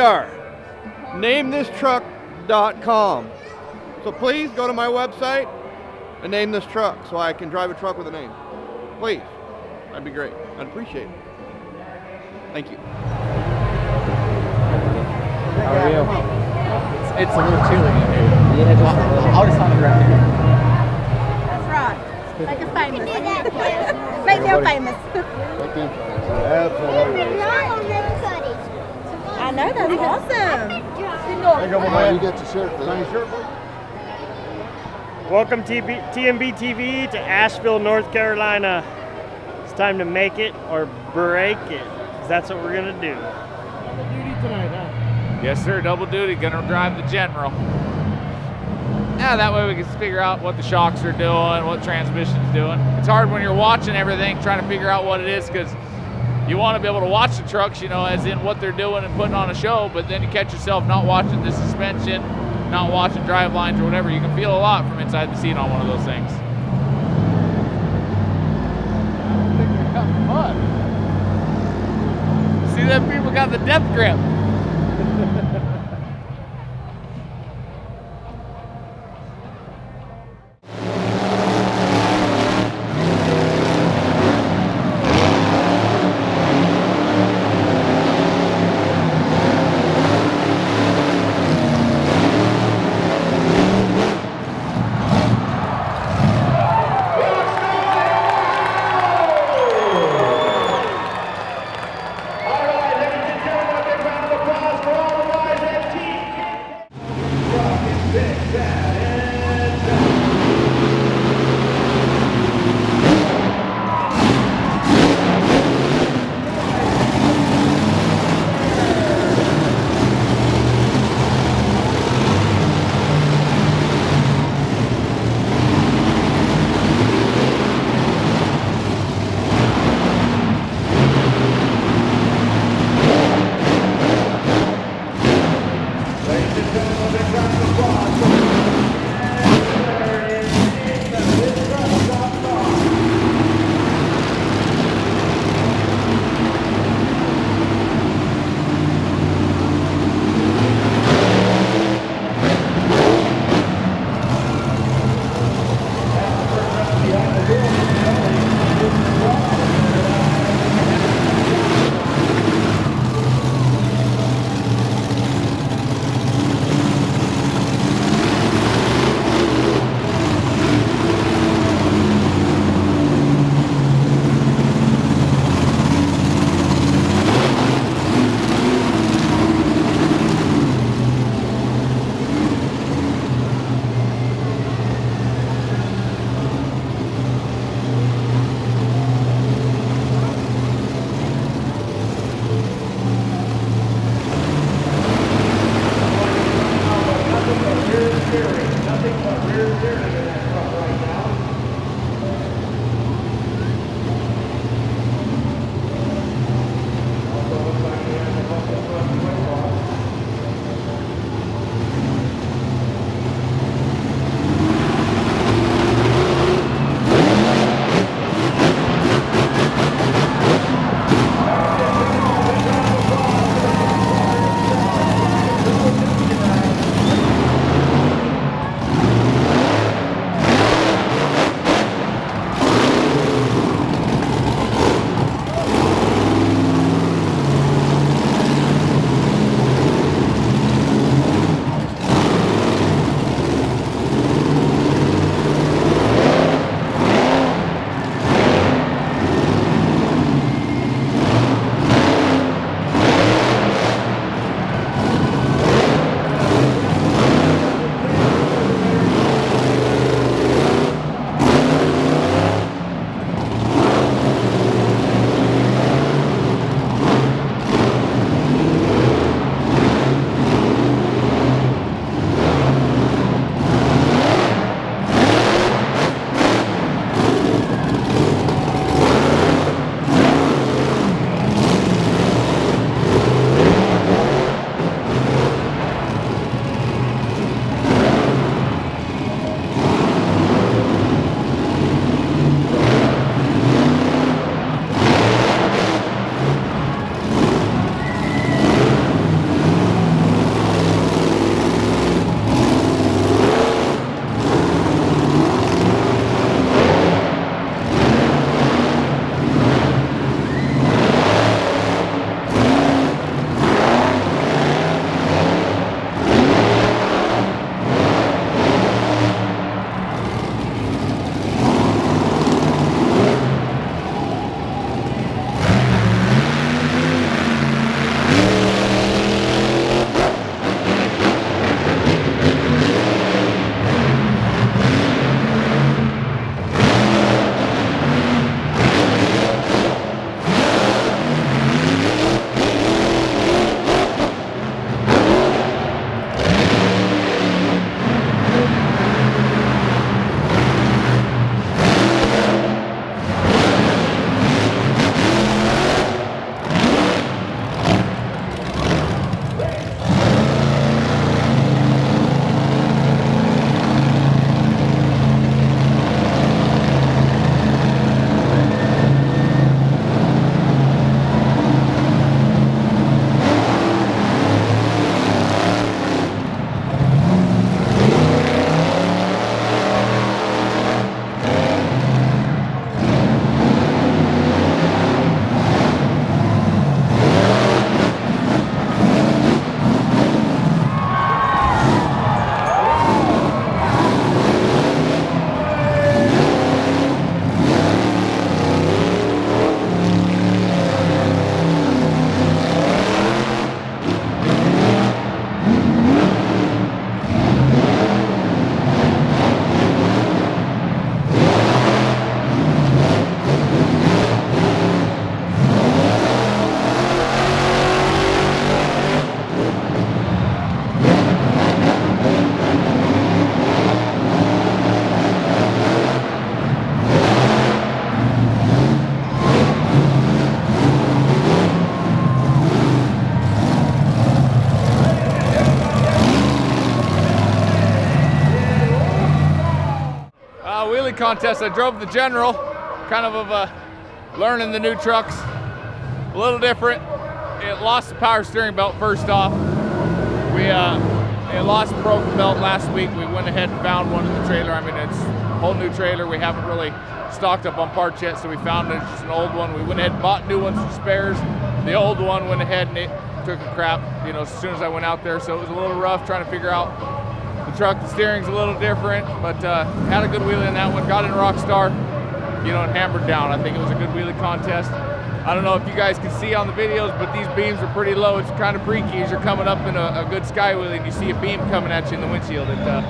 Here we are. NameThisTruck.com. So please go to my website and name this truck so I can drive a truck with a name. Please. That'd be great. I'd appreciate it. Thank you. How are you? It's, it's a little chilly in here. Yeah, just I'll just on the ground here. That's right. Make us famous. Make them famous. I know, that's awesome. Hey, you get your shirt. Is on your shirt. Welcome TB, TMB TV to Asheville, North Carolina. It's time to make it or break it. 'cause that's what we're gonna do. Double duty tonight, huh? Yes, sir. Double duty. Gonna drive the General. Yeah, that way we can figure out what the shocks are doing, what transmission's doing. It's hard when you're watching everything, trying to figure out what it is, because you want to be able to watch the trucks, you know, as in what they're doing and putting on a show. But then you catch yourself not watching the suspension, not watching drive lines or whatever. You can feel a lot from inside the seat on one of those things. See that people got the death grip. Contest. I drove the General, kind of of a learning the new trucks. A little different. It lost the power steering belt first off. We uh, it lost the broken belt last week. We went ahead and found one in the trailer. I mean, it's a whole new trailer. We haven't really stocked up on parts yet, so we found it's just an old one. We went ahead and bought new ones for spares. The old one went ahead and it took a crap, you know, as soon as I went out there. So it was a little rough trying to figure out truck. The steering's a little different, but uh, had a good wheelie in that one. Got in Rockstar, you know, and hammered down. I think it was a good wheelie contest. I don't know if you guys can see on the videos, but these beams are pretty low. It's kind of freaky as you're coming up in a, a good sky wheelie and you see a beam coming at you in the windshield. And, uh,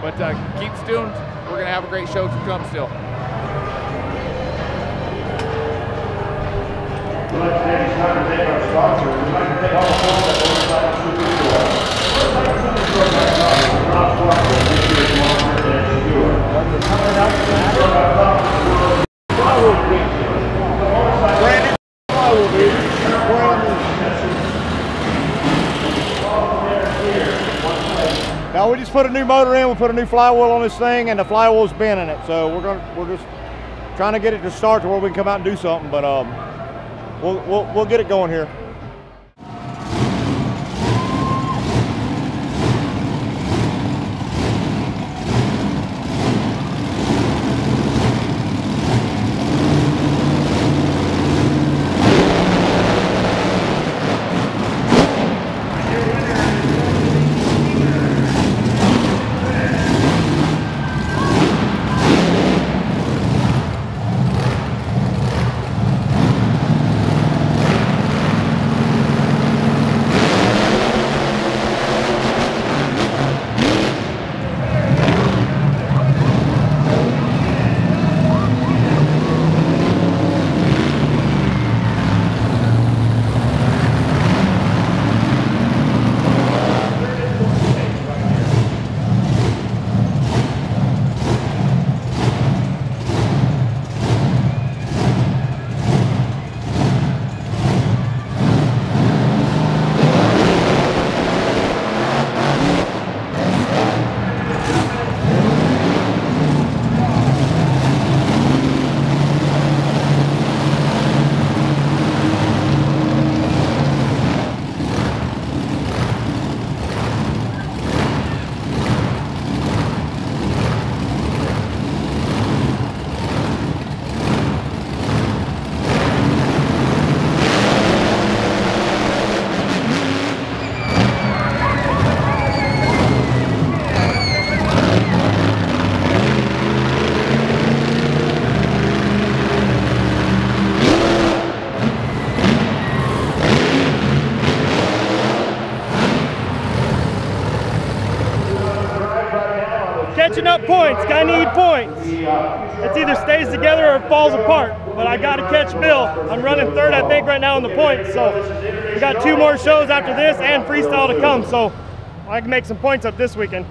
but uh, keep tuned. We're going to have a great show to come still. We'd like to take this time to thank our sponsors. We'd like to thank all the folks that Now we just put a new motor in. We put a new flywheel on this thing, and the flywheel's been in it. So we're gonna we're just trying to get it to start to where we can come out and do something. But um, we'll we'll, we'll get it going here. Catching up points. I need points. It either stays together or it falls apart. But I got to catch Bill. I'm running third, I think, right now in the points. So we got two more shows after this and freestyle to come. So I can make some points up this weekend.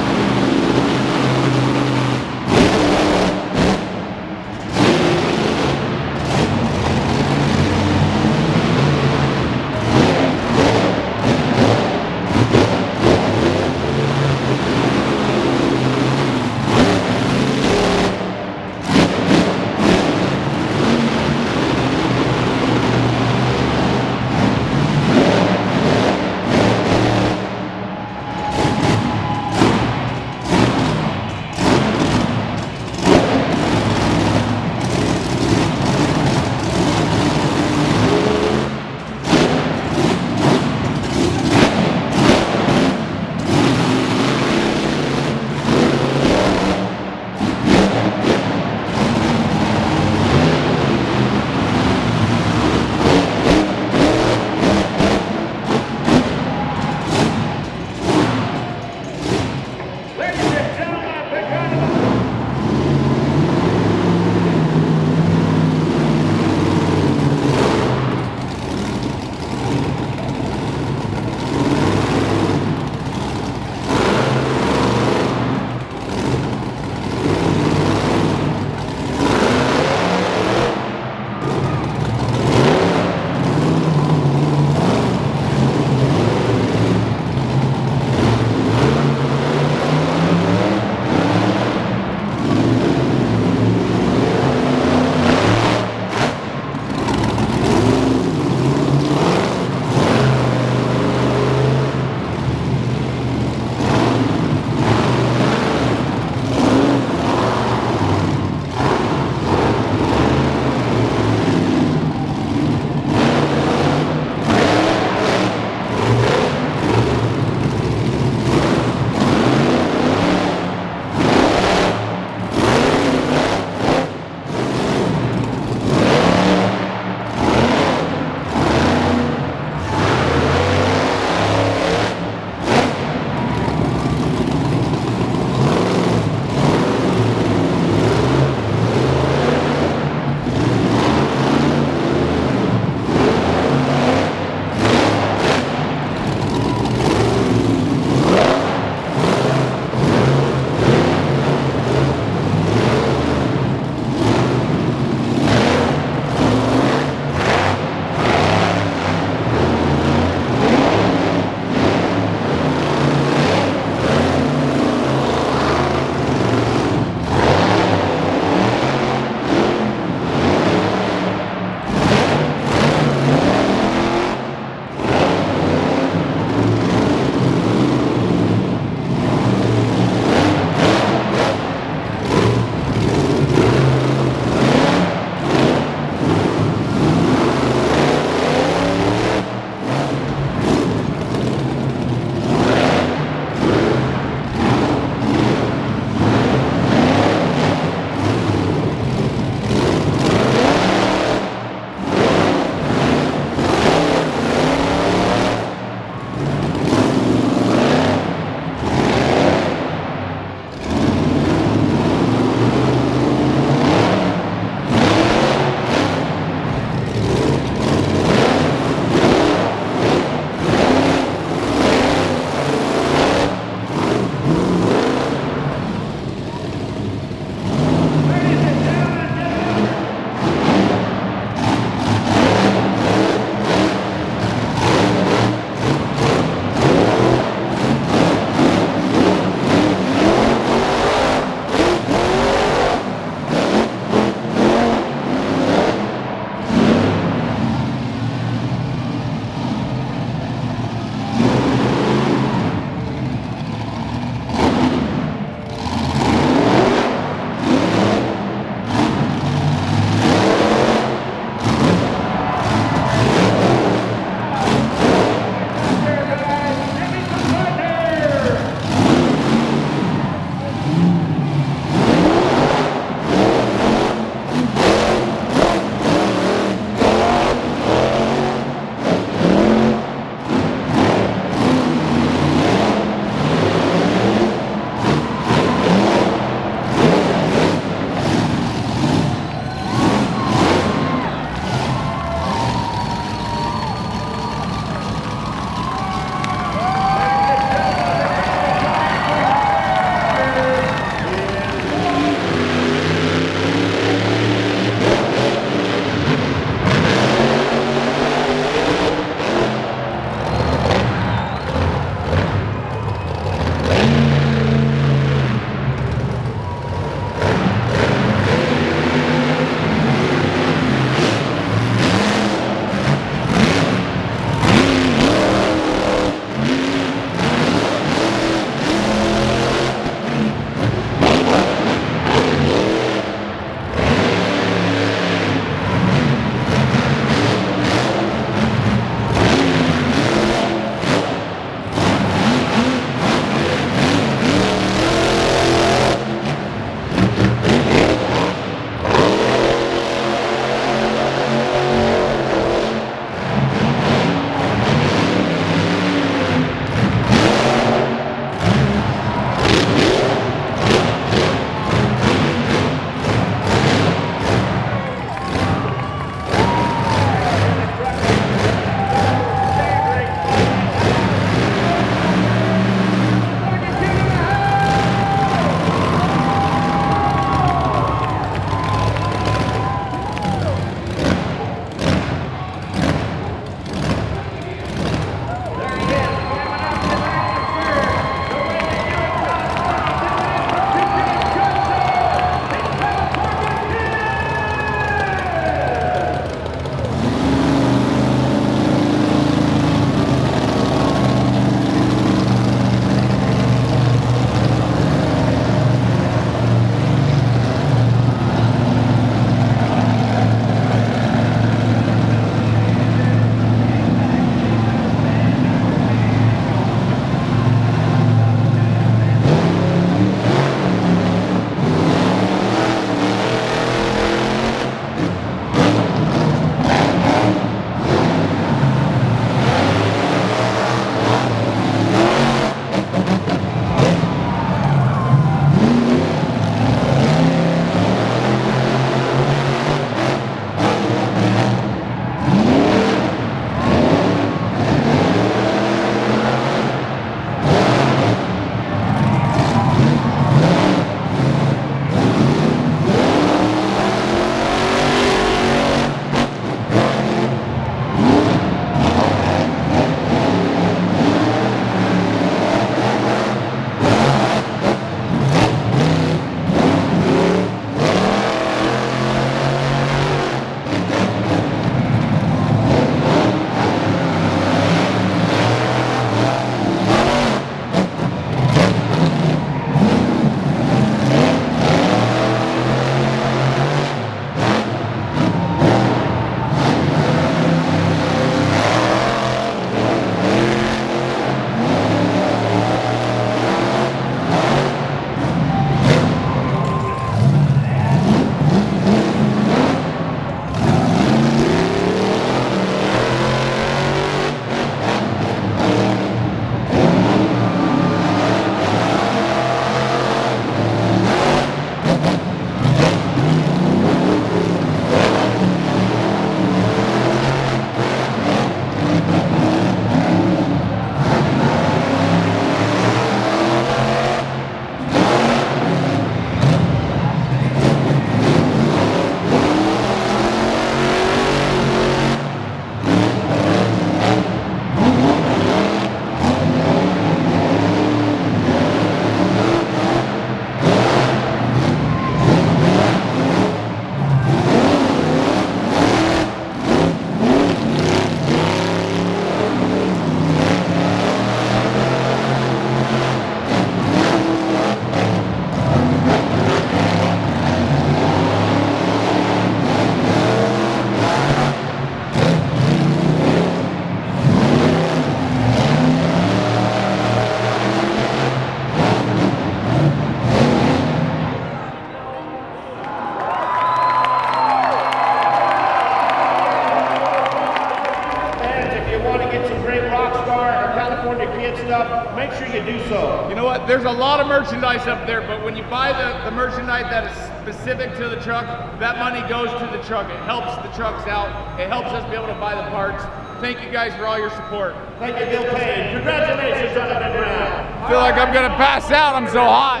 Merchandise up there, but when you buy the, the merchandise that is specific to the truck, that money goes to the truck. It helps the trucks out. It helps us be able to buy the parts. Thank you guys for all your support. Thank you, Bill Payne. Congratulations on good round. I feel like I'm gonna pass out. I'm so hot.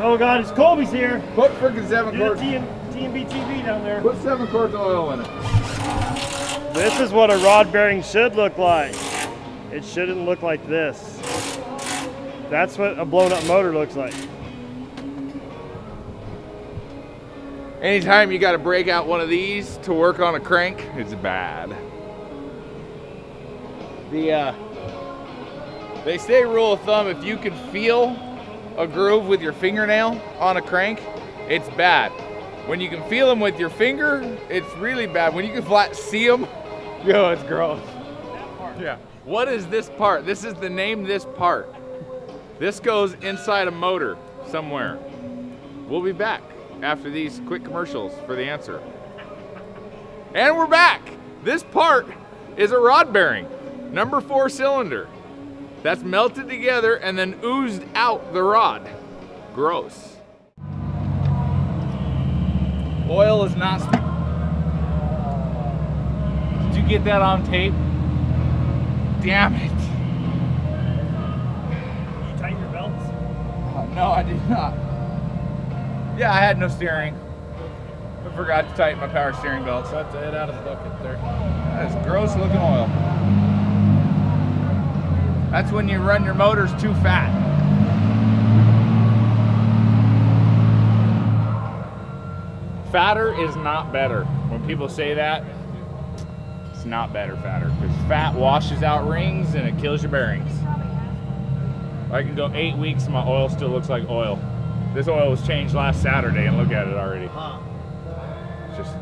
Oh God, it's Colby's here. Put freaking seven quarts. T and TMB TV down there. Put seven quarts of oil in it. This is what a rod bearing should look like. It shouldn't look like this. That's what a blown up motor looks like. Anytime you got to break out one of these to work on a crank, it's bad. The uh, they say rule of thumb: if you can feel a groove with your fingernail on a crank, it's bad. When you can feel them with your finger, it's really bad. When you can flat see them, yo, it's gross. Yeah. What is this part? This is the name this part. This goes inside a motor somewhere. We'll be back after these quick commercials for the answer. And we're back. This part is a rod bearing, number four cylinder. That's melted together and then oozed out the rod. Gross. Oil is not. Did you get that on tape? Damn it. You tighten your belts? Uh, no, I did not. Yeah, I had no steering. I forgot to tighten my power steering belt, so I Cut to head out of the bucket there. That is gross looking oil. That's when you run your motors too fat. Fatter is not better. When people say that, it's not better fatter because fat washes out rings and it kills your bearings. I can go eight weeks and my oil still looks like oil. This oil was changed last Saturday and look at it already. It's just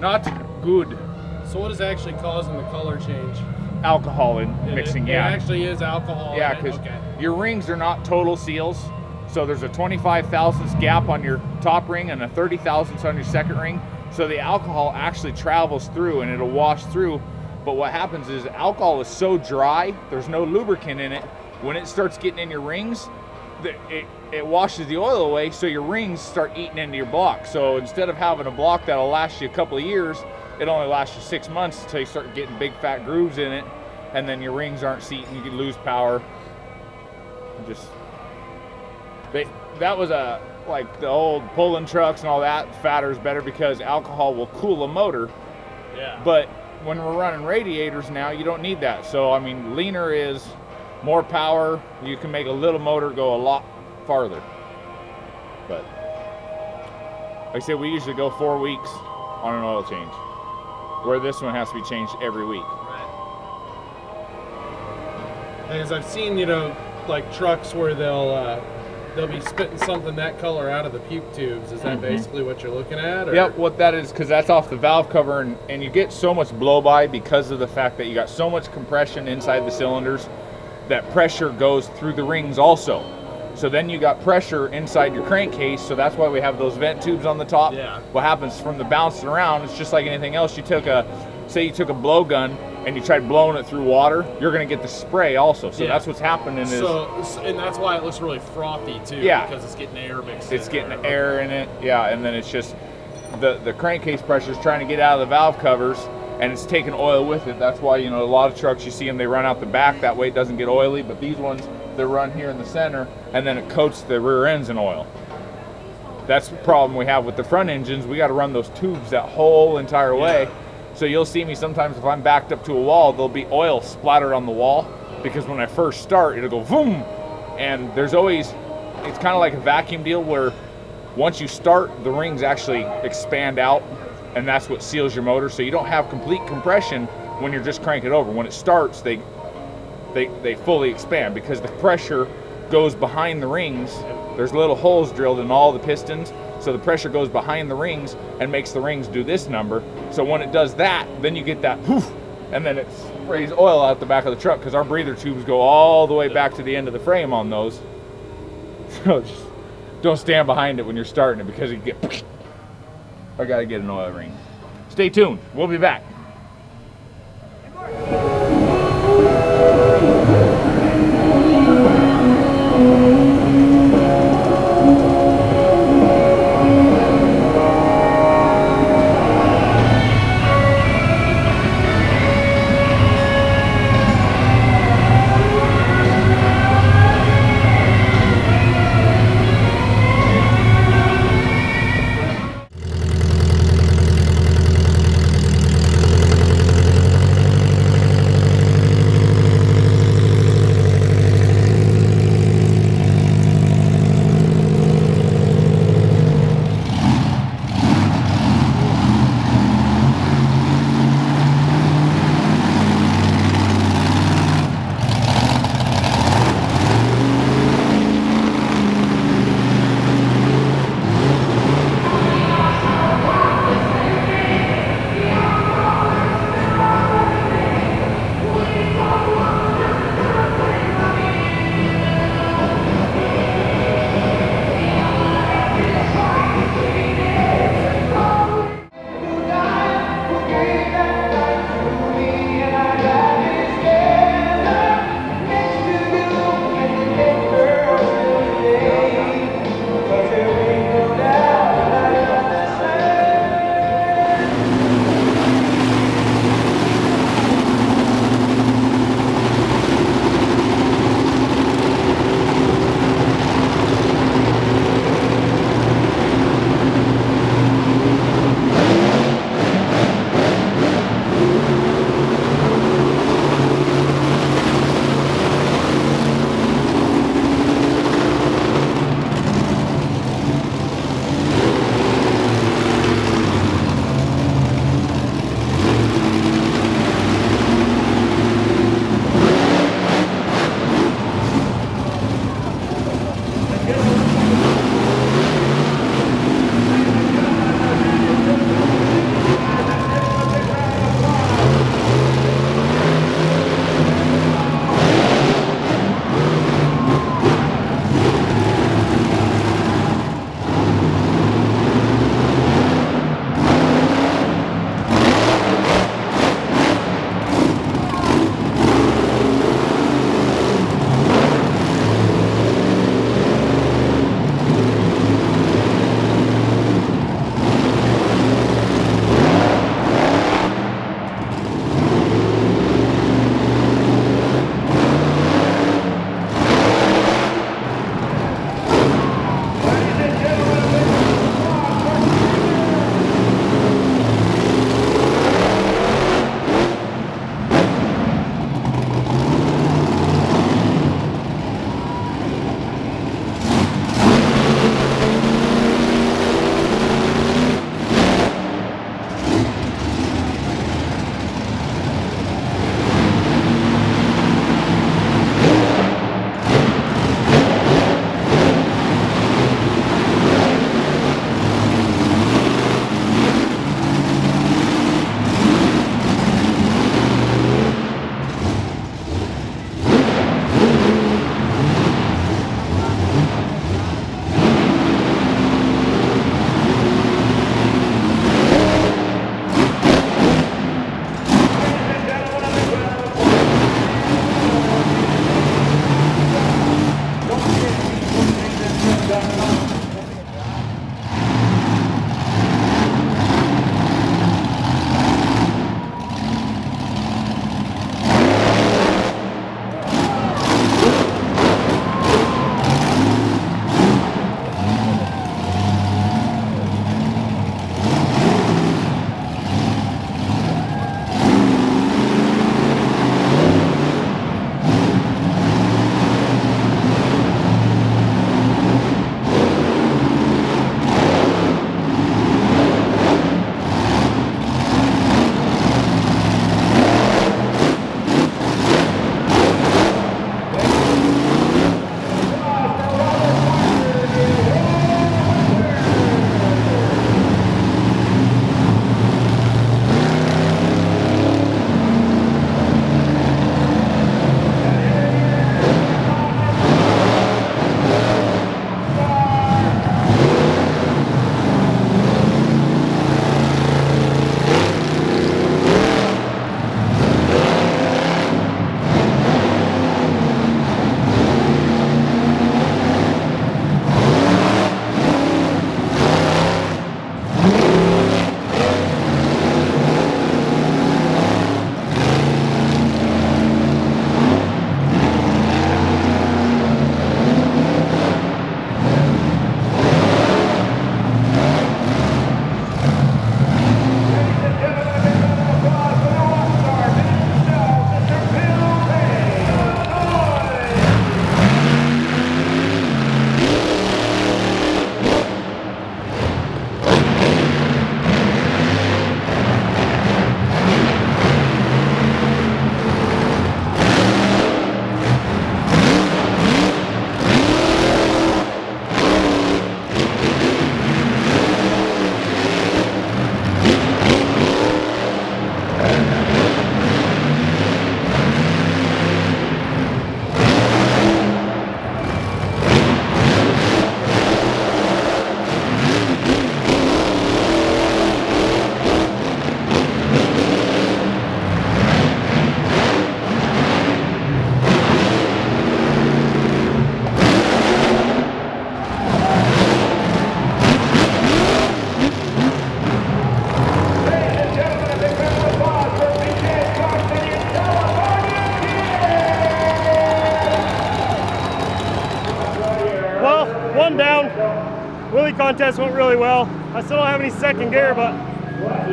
not good. So what is actually causing the color change? Alcohol in It- mixing, yeah. It actually is alcohol. Yeah, because Okay. your rings are not total seals. So there's a 25 thousandths gap on your top ring and a 30 thousandths on your second ring. So the alcohol actually travels through and it'll wash through. But what happens is alcohol is so dry, there's no lubricant in it. When it starts getting in your rings, the, it, it washes the oil away, so your rings start eating into your block. So instead of having a block that'll last you a couple of years, it only lasts you six months until you start getting big fat grooves in it, and then your rings aren't seating, you can lose power. Just they, that was a like the old pulling trucks and all that. Fatter is better because alcohol will cool a motor. Yeah. But when we're running radiators now, you don't need that. So I mean, leaner is more power. You can make a little motor go a lot farther. But like I said, we usually go four weeks on an oil change, where this one has to be changed every week. Because I've seen, you know, like trucks where they'll uh, they'll be spitting something that color out of the puke tubes. Is that Mhm. basically what you're looking at? Or? Yep, what that is, because that's off the valve cover, and, and you get so much blow by because of the fact that you got so much compression inside the cylinders that pressure goes through the rings also. So then you got pressure inside your crankcase, so that's why we have those vent tubes on the top. Yeah. What happens from the bouncing around, it's just like anything else. You took a, say you took a blowgun and you tried blowing it through water, you're gonna get the spray also. So Yeah. that's what's happening is So, and that's why it looks really frothy too. Yeah. Because it's getting air mixed. it's in getting there. air in it yeah and then it's just the the crankcase pressure is trying to get out of the valve covers and it's taking oil with it that's why you know a lot of trucks you see them they run out the back that way it doesn't get oily but these ones they run here in the center and then it coats the rear ends in oil. That's the problem we have with the front engines. We got to run those tubes that whole entire way. So you'll see me sometimes if i'm backed up to a wall there'll be oil splattered on the wall because when i first start it'll go boom and there's always it's kind of like a vacuum deal where once you start the rings actually expand out and that's what seals your motor. So you don't have complete compression when you're just cranking it over. When it starts they they they fully expand because the pressure goes behind the rings there's little holes drilled in all the pistons so the pressure goes behind the rings and makes the rings do this number so when it does that then you get that poof and then it sprays oil out the back of the truck because our breather tubes go all the way back to the end of the frame on those. So just don't stand behind it when you're starting it because you get. I gotta get an oil ring. Stay tuned. We'll be back. Contest went really well. I still don't have any second gear, but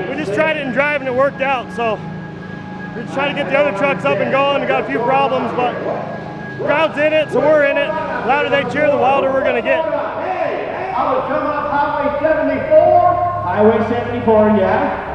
we just tried it in drive and it worked out. So we're just trying to get the other trucks up and going. We got a few problems, but crowd's in it, so we're in it. The louder they cheer, the wilder we're gonna get. Hey, I would come up Highway 74. Highway 74, yeah.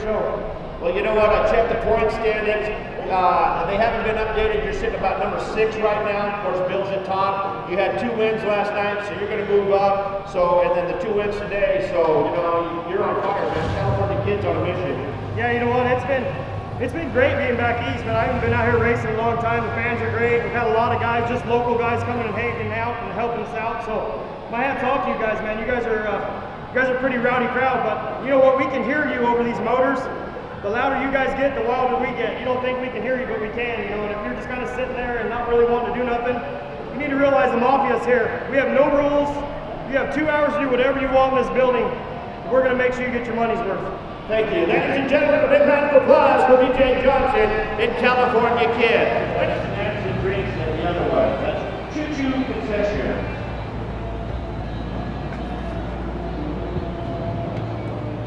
Show. Well, you know what? I checked the point standings. Uh, they haven't been updated. You're sitting about number six right now. Of course, Bill's at top. You had two wins last night, so you're going to move up. So, and then the two wins today. So, you know, you're on fire, man. California Kid's on a mission. Yeah, you know what? It's been it's been great being back east, man. I haven't been out here racing a long time. The fans are great. We've had a lot of guys, just local guys, coming and hanging out and helping us out. So my hats off to you guys, man. You guys are uh, you guys are a pretty rowdy crowd, but you know what? We can hear you over these motors. The louder you guys get, the wilder we get. You don't think we can hear you, but we can. You know, and if you're just kind of sitting there and not really wanting to do nothing, you need to realize the mafia's here. We have no rules. You have two hours to do whatever you want in this building. We're gonna make sure you get your money's worth. Thank you. Ladies and gentlemen, a big round of applause for BJ Johnson in California Kid. Ladies and gentlemen, drinks and the other one. That's Choo Choo Concession.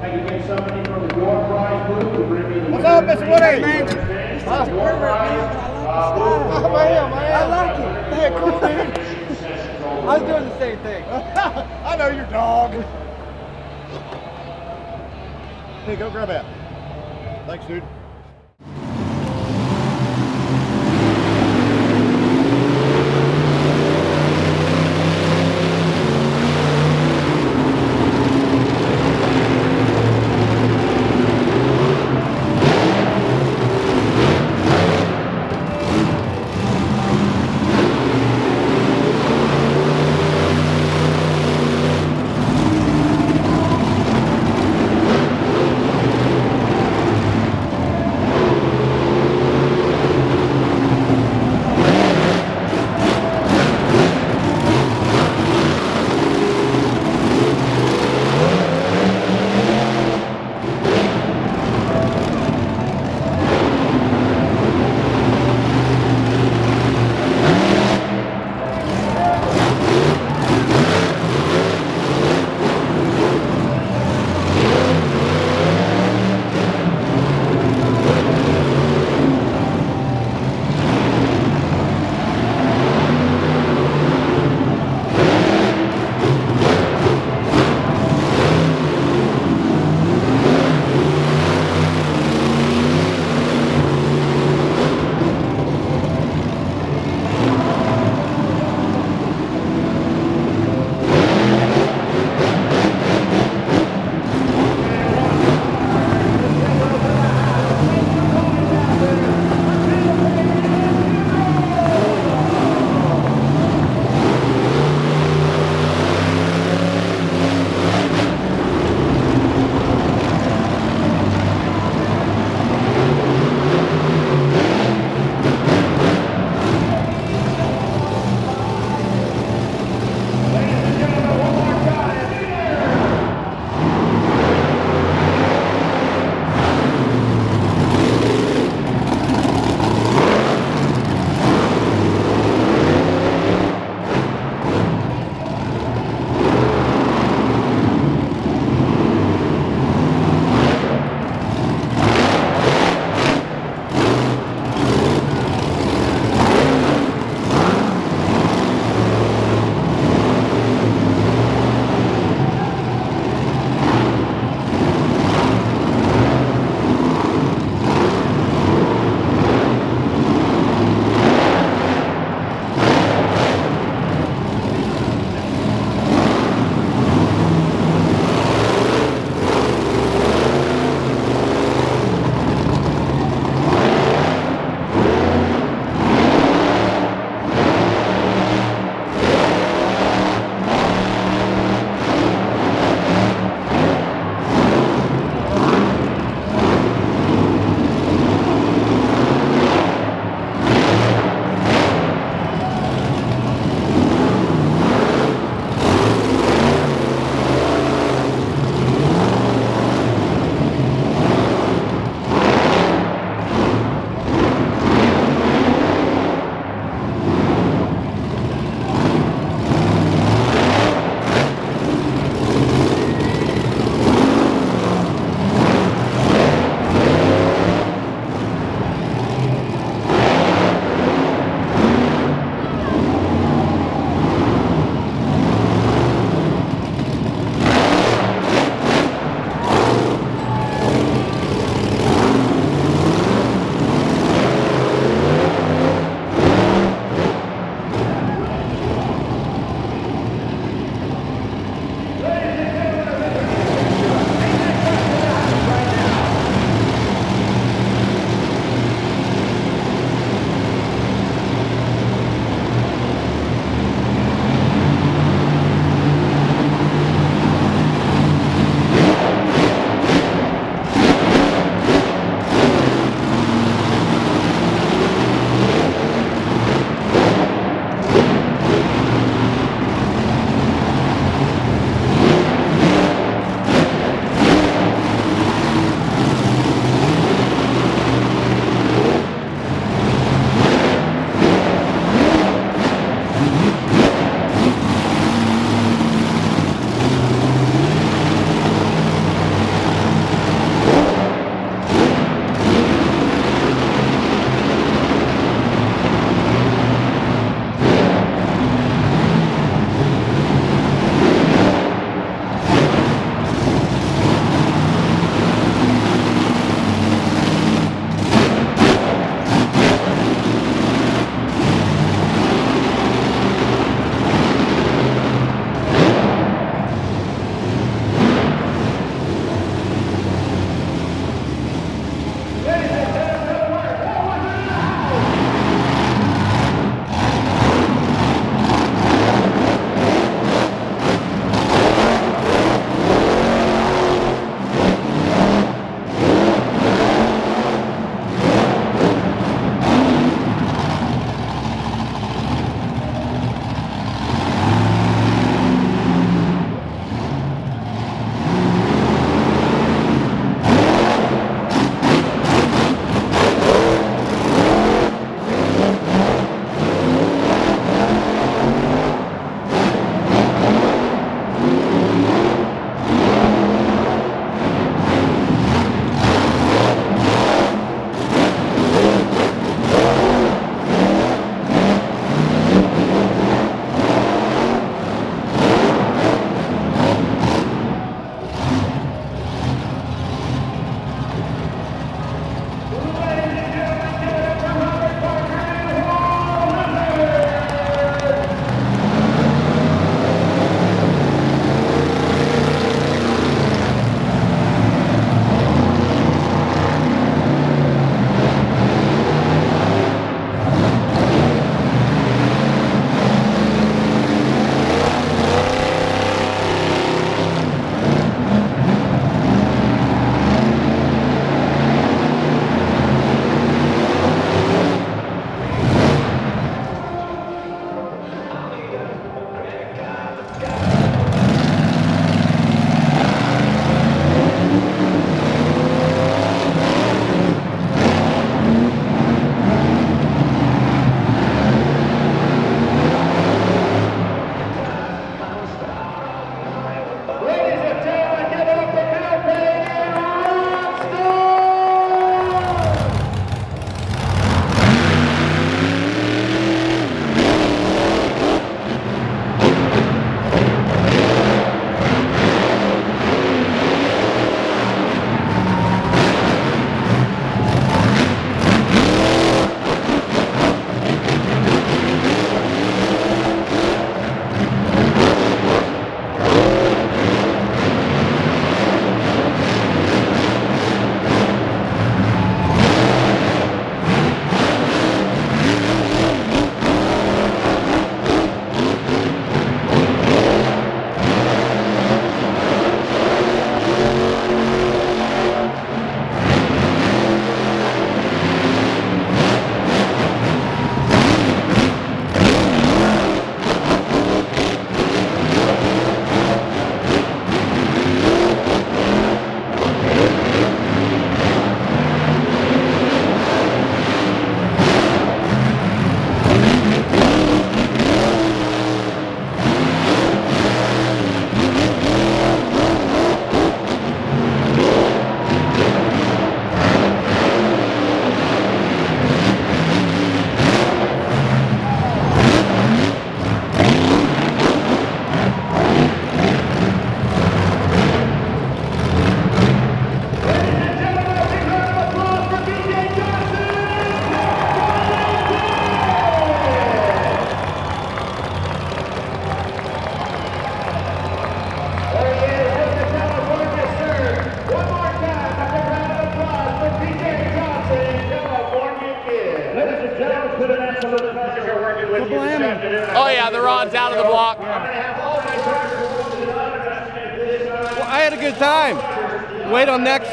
How you get somebody from the door prize booth to bring me the What's up, Mr. Woody? Huh? Door prize. uh. Oh, I am, I am. I like it. Hey, cool, dude. I was doing the same thing. I know your dog. Hey, go grab that. Thanks, dude.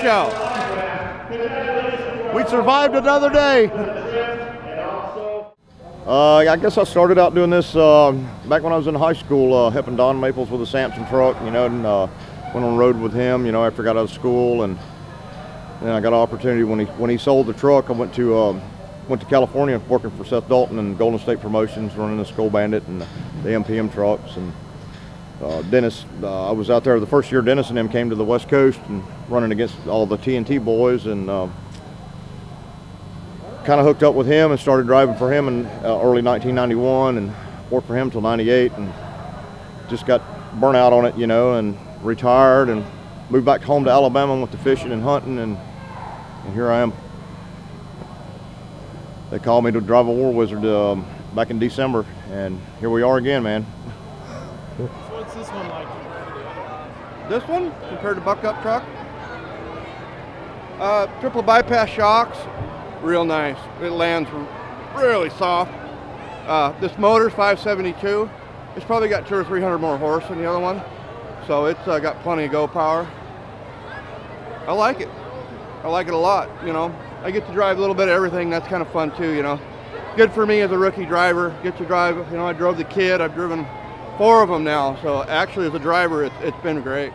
Show. We survived another day. Uh, I guess I started out doing this uh, back when I was in high school, uh, helping Don Maples with a Samson truck, you know, and uh, went on the road with him, you know, after I got out of school, and then I got an opportunity when he when he sold the truck. I went to um, went to California, working for Seth Dalton and Golden State Promotions, running the Skull Bandit and the MPM trucks, and uh, Dennis. Uh, I was out there the first year. Dennis and them came to the West Coast and running against all the TNT boys, and uh, kind of hooked up with him and started driving for him in uh, early 1991 and worked for him till 98 and just got burnt out on it, you know, and retired and moved back home to Alabama and went to fishing and hunting and, and here I am. They called me to drive a War Wizard um, back in December and here we are again, man. This one like? This one compared to buck up truck. Uh, triple bypass shocks, real nice. It lands really soft. Uh, this motor's 572. It's probably got two or three hundred more horse than the other one, so it's uh, got plenty of go power. I like it. I like it a lot. You know, I get to drive a little bit of everything. That's kind of fun too. You know, good for me as a rookie driver. Get to drive. You know, I drove the kid. I've driven four of them now. So actually, as a driver, it's, it's been great.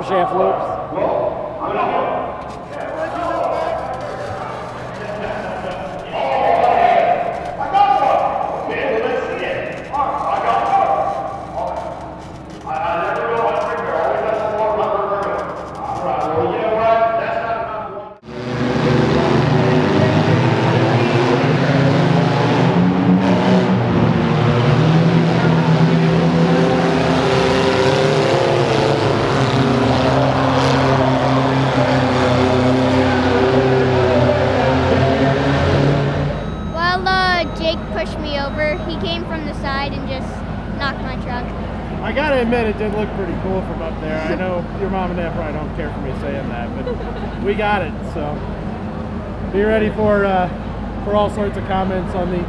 Broke some drive shaft loops. Well, uh, Jake pushed me over. He came from the side and just knocked my truck. I gotta admit, it did look pretty cool from up there. I know your mom and dad probably don't care for me saying that, but we got it. So be ready for uh, for all sorts of comments on the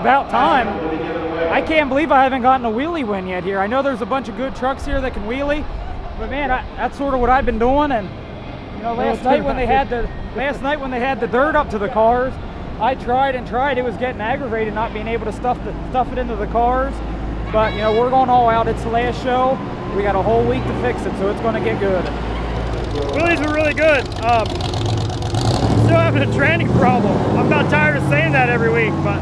about time. I can't believe I haven't gotten a wheelie win yet here. I know there's a bunch of good trucks here that can wheelie, but man, I, that's sort of what I've been doing. And you know, last night when they had the last night when they had the dirt up to the cars, I tried and tried. It was getting aggravated not being able to stuff the stuff it into the cars. But you know, we're going all out. It's the last show. We got a whole week to fix it, so it's going to get good. Wheelies are really good. Um, still having a training problem. I'm not tired of saying that every week, but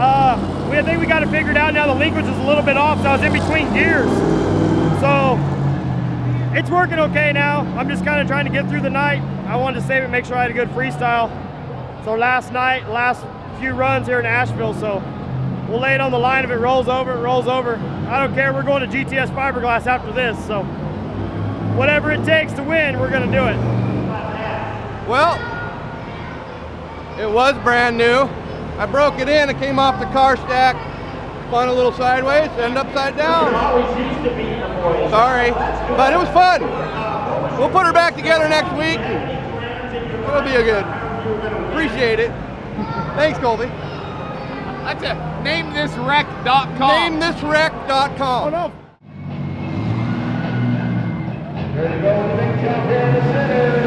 uh, we I think we got it figured out now. The linkage is a little bit off, so I was in between gears. So it's working okay now. I'm just kind of trying to get through the night. I wanted to save it, make sure I had a good freestyle. So last night, last few runs here in Asheville, so we'll lay it on the line. If it rolls over, it rolls over. I don't care. We're going to GTS fiberglass after this, so whatever it takes to win, we're going to do it. Well, it was brand new. I broke it in. It came off the car stack, spun a little sideways, ended upside down. Sorry, but it was fun. We'll put her back together next week. It'll be a good. Appreciate it. Thanks, Colby. That's a namethiswreck.com. NameThisWreck.com. Oh no. Here to go big jump here in the center.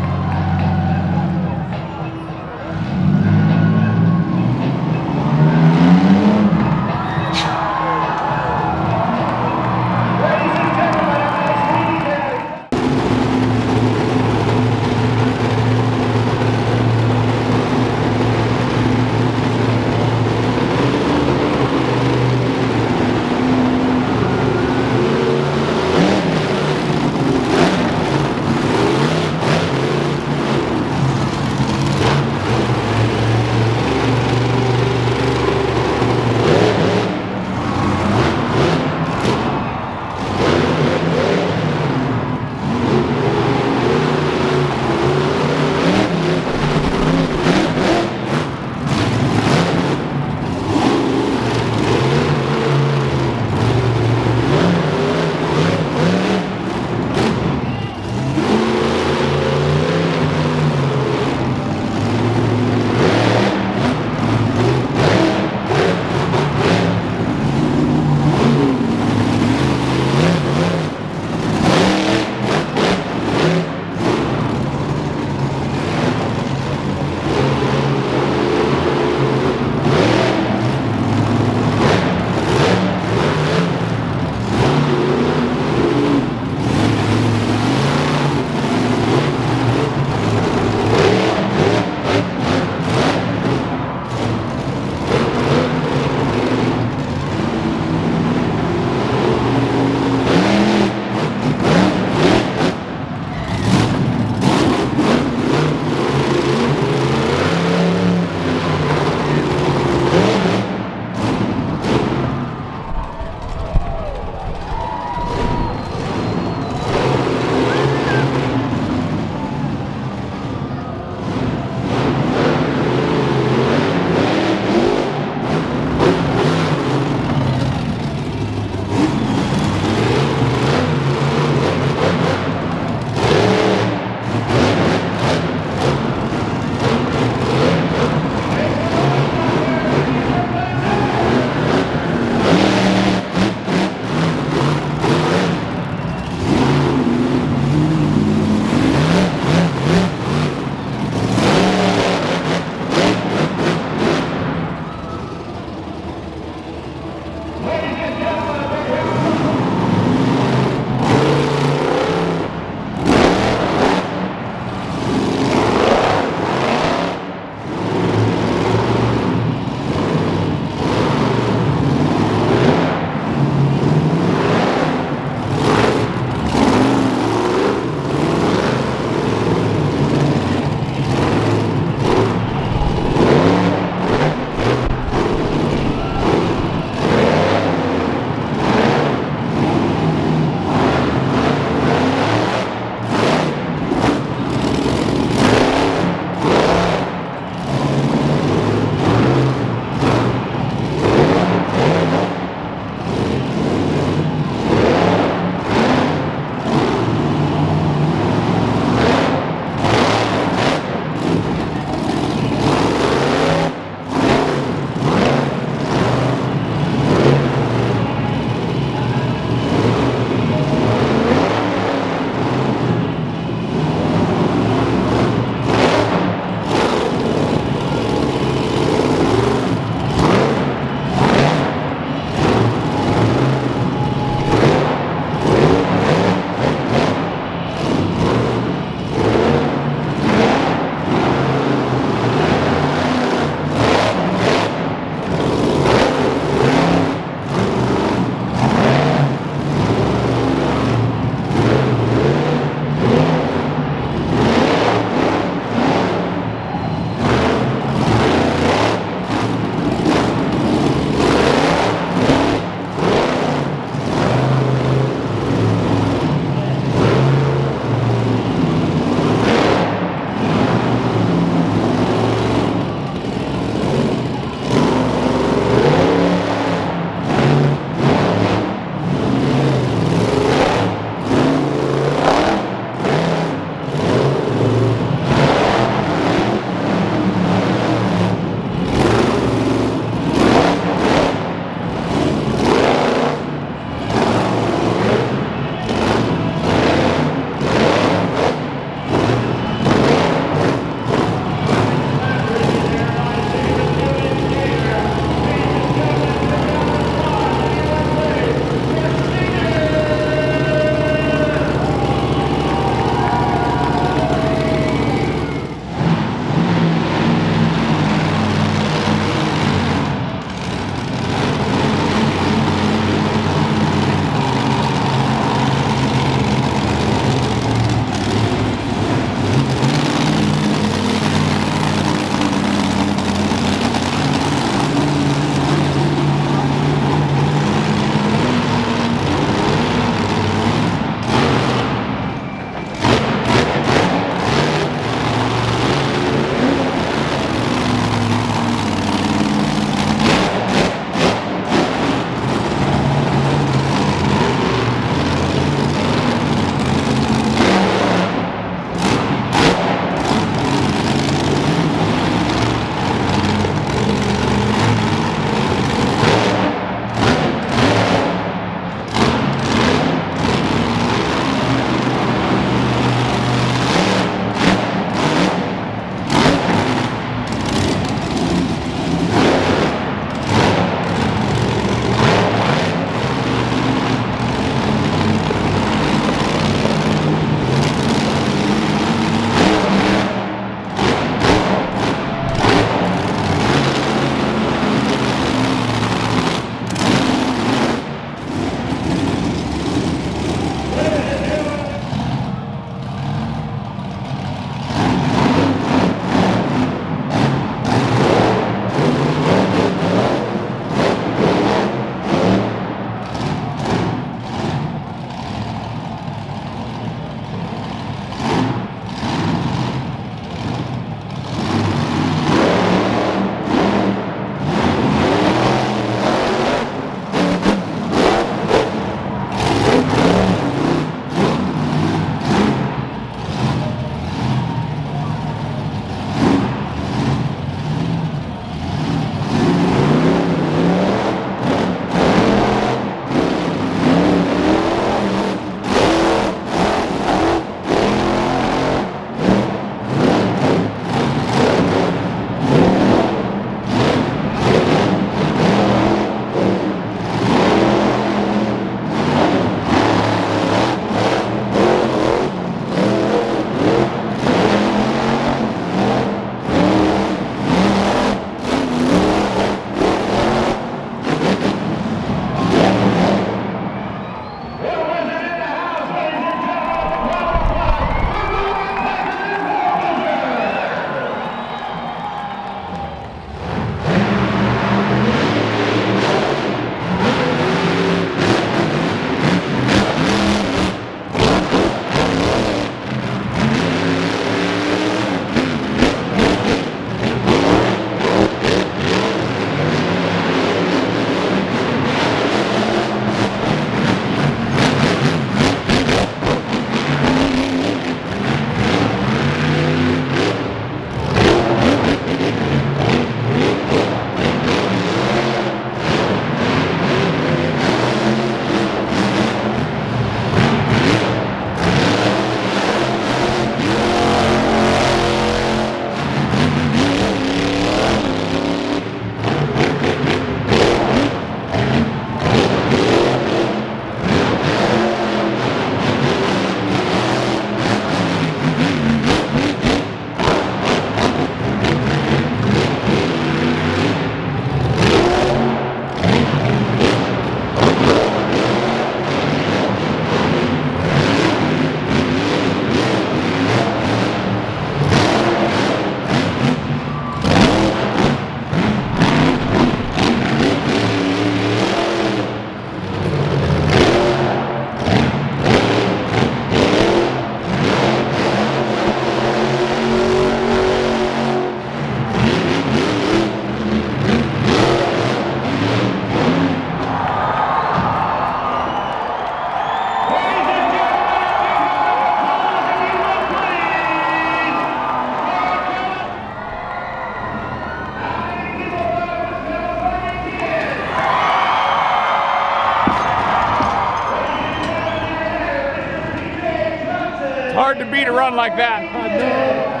Like that.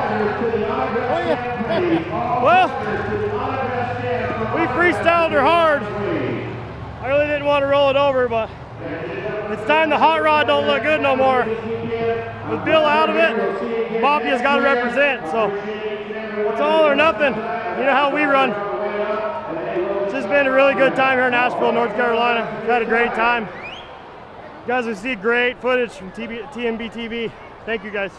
Well, we freestyled her hard. I really didn't want to roll it over, but it's time the hot rod don't look good no more. With Bill out of it, Bobby has got to represent. So it's all or nothing. You know how we run. It's just been a really good time here in Asheville, North Carolina. We've had a great time. You guys will see great footage from TB, TMB TV. Thank you guys.